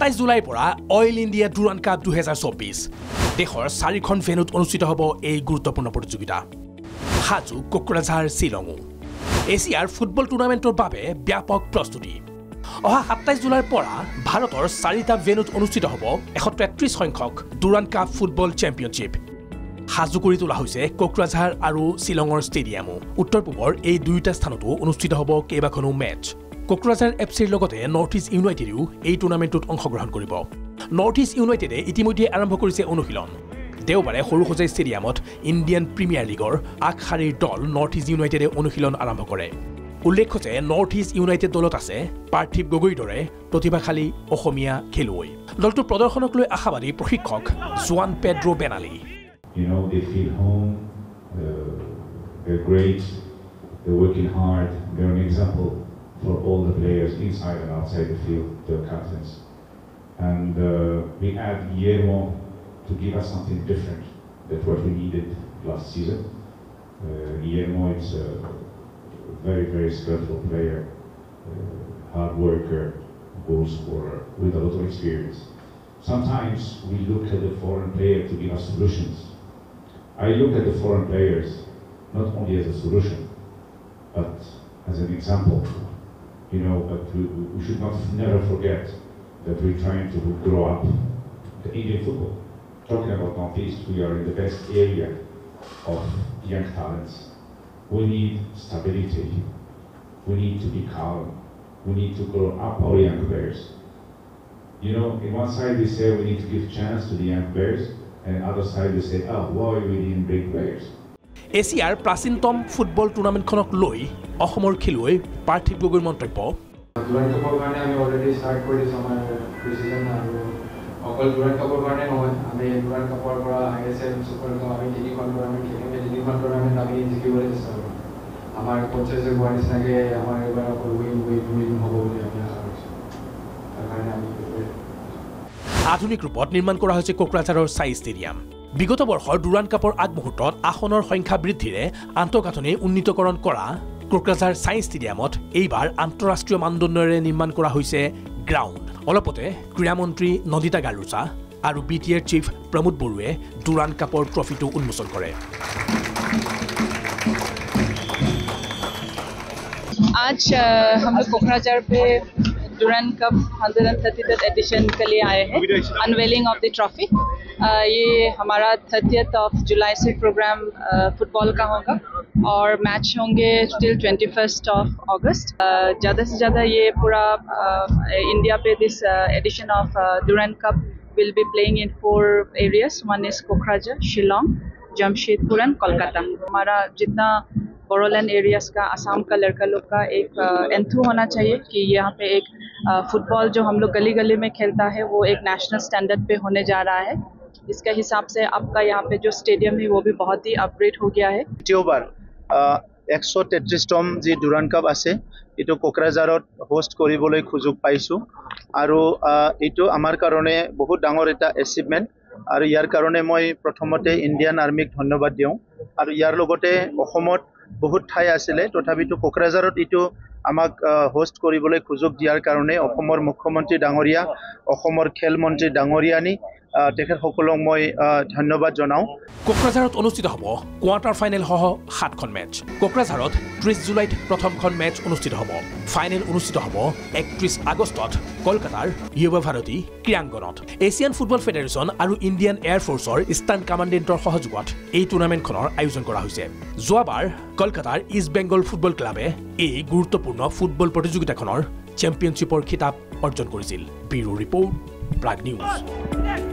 সাতাইছ জুলাইৰ পৰা অইল ইণ্ডিয়া ডুৰাণ কাপ দুহেজাৰ চৌব্বিছ। দেশৰ চাৰিখন ভেনুত অনুষ্ঠিত হ'ব এই গুৰুত্বপূৰ্ণ প্ৰতিযোগিতা। সাজু কোকৰাঝাৰ শ্বিলঙো। এছিয়াৰ ফুটবল টুৰ্ণামেণ্টৰ বাবে ব্যাপক প্ৰস্তুতি। অহা সাতাইছ জুলাইৰ পৰা ভাৰতৰ চাৰিটা ভেনুত অনুষ্ঠিত হ'ব এশ তেত্ৰিছ সংখ্যক ডুৰাণ কাপ ফুটবল চেম্পিয়নশ্বিপ। সাজু কৰি তোলা হৈছে কোকৰাঝাৰ আৰু শ্বিলঙৰ ষ্টেডিয়ামো। উত্তৰ পূবৰ এই দুয়োটা স্থানতো অনুষ্ঠিত হ'ব কেইবাখনো মেচ কোকৰাঝাৰ এফ চিৰ লগতে নৰ্থ ইষ্ট ইউনাইটেডেও এই টুৰ্ণামেণ্টটোত অংশগ্ৰহণ কৰিব। নৰ্থ ইষ্ট ইউনাইটেডে ইতিমধ্যে আৰম্ভ কৰিছে অনুশীলন। দেওবাৰে সৰু সজাই ষ্টেডিয়ামত ইণ্ডিয়ান প্ৰিমিয়াৰ লীগৰ আগশাৰীৰ দল নৰ্থ ইষ্ট ইউনাইটেডে অনুশীলন আৰম্ভ কৰে। উল্লেখ্য যে নৰ্থ ইষ্ট ইউনাইটেড দলত আছে পাৰ্থিৱ গগৈৰ দৰে প্ৰতিভাশালী অসমীয়া খেলুৱৈ। দলটোৰ প্ৰদৰ্শনক লৈ আশাবাদী প্ৰশিক্ষক Juan Pedro' Benali. They're working hard, they're an example. For all the players inside and outside the field, their captains. And uh, we add Guillermo to give us something different than what we needed last season. Uh, Guillermo is a very, very skillful player, uh, hard worker, goal scorer with a lot of experience. Sometimes we look at the foreign player to give us solutions. I look at the foreign players not only as a solution, but as an example. You know, but we, should not never forget that we're trying to grow up the Indian football. Talking about Northeast, we are in the best area of young talents. We need stability. We need to be calm. We need to grow up our young players. You know, in one side we say we need to give chance to the young players, and other side we say, oh, why we didn't bring players? এছিয়াৰ প্ৰাচীনতম football টুৰ্ণামেণ্টখনক লৈ অসমৰ খেলুৱৈ পাৰ্থিৱ গগৈৰ মন্তব্য। Durand কাপৰ কাৰণে আমি অলৰেডি ষ্টাৰ্ট কৰি দিছোঁ আমাৰ প্ৰিচিজন আৰু অকল কাপৰ কাৰণে নহয় আমি কাপৰ পৰা I S L super cup আমি তিনিখন টুৰ্ণামেণ্ট খেলিম তিনিখন টুৰ্ণামেণ্ট আমি জিকিবলৈ চেষ্টা কৰিম আমাৰ কোচেছে নিচিনাকৈ আমাৰ এইবাৰ অকল উইন উইন উইন হ'ব বুলি আমি আশা কৰিছোঁ। তাৰ কাৰণে আমি আধুনিক ৰূপত নিৰ্মাণ কৰা হৈছে কোকৰাঝাৰৰ ছাই ষ্টেডিয়াম। বিগত বৰ্ষৰ ডুৰাণ কাপৰ আগমুহূৰ্তত আসনৰ সংখ্যা বৃদ্ধিৰে আন্তঃগাঁথনি উন্নীতকৰণ কৰা কোকৰাঝাৰ ছাই ষ্টেডিয়ামত এইবাৰ আন্তঃৰাষ্ট্ৰীয় মানদণ্ডেৰে নিৰ্মাণ কৰা হৈছে গ্ৰাউণ্ড অলপতে ক্ৰীড়ামন্ত্ৰী নন্দিতা গাৰুচা আৰু B T R chief Pramod বড়োৱে ডুৰাণ কাপৰ ট্ৰফিটো উন্মোচন কৰে आज अ, हम लोग कोकराझार पे Durand cup hundred and thirty edition के लिए आए हैं अनवेलिंग ऑफ द ट्रॉफी ये हमारा थर्टियथ ऑफ़ जुलाई से प्रोग्राम फुटबॉल का होगा और मैच होंगे till twenty first of August ज़्यादा से ज़्यादा ये पूरा इंडिया पे this edition of Durand Cup will be playing in four areas one is Kokrajhar Shillong Jamshedpur and Kolkata हमारा जितना बोरोलैंड एरियाज़ का आसाम का लड़का लोग का एक एंथू होना चाहिए कि यहाँ पे एक फुटबॉल जो हम लोग गली गली में खेलता है वो एक नेशनल स्टैंडर्ड पे होने जा रहा है। इसके हिसाब से आपका यहाँ पे जो स्टेडियम है वो भी बहुत ही अपग्रेड हो गया है দ্বিতীয়বাৰ একশ তেত্ৰিছতম যি ডুৰাণ কাপ আছে এইটো কোকৰাঝাৰত হোষ্ট কৰিবলৈ সুযোগ পাইছোঁ আৰু আহ, এইটো আমাৰ কাৰণে বহুত ডাঙৰ এটা এচিভমেণ্ট আৰু ইয়াৰ কাৰণে মই প্ৰথমতে ইণ্ডিয়ান আৰ্মিক ধন্যবাদ দিওঁ আৰু ইয়াৰ লগতে অসমত বহুত ঠাই আছিলে তথাপিতো কোকৰাঝাৰত এইটো আমাক হোষ্ট কৰিবলৈ সুযোগ দিয়াৰ কাৰণে অসমৰ মুখ্যমন্ত্ৰী ডাঙৰীয়া অসমৰ খেল মন্ত্ৰী ডাঙৰীয়ানী আহ, তেখেতসকলক মই ধন্যবাদ জনাওঁ। কোকৰাঝাৰত অনুষ্ঠিত হ'ব কোৱাৰ্টাৰ ফাইনেলসহ সাতখন মেচ। কোকৰাঝাৰত ত্ৰিছ জুলাইত প্ৰথমখন মেচ অনুষ্ঠিত হ'ব। ফাইনেল অনুষ্ঠিত হ'ব একত্ৰিছ আগষ্টত কলকাতাৰ যুৱ ভাৰতী ক্ৰীড়াংগনত এছিয়ান ফুটবল ফেডাৰেশ্যন আৰু ইণ্ডিয়ান এয়াৰফ'ৰ্চৰ ইষ্টাৰ্ণ কামাণ্ডেণ্টৰ সহযোগত এই টুৰ্ণামেণ্টখনৰ আয়োজন কৰা হৈছে। যোৱাবাৰ কলকাতাৰ ইষ্ট বেংগল ফুটবল ক্লাবে এই গুৰুত্বপূৰ্ণ ফুটবল প্ৰতিযোগিতাখনৰ চেম্পিয়নশ্বিপৰ খিতাপ অৰ্জন কৰিছিল। Bureau report Prag news.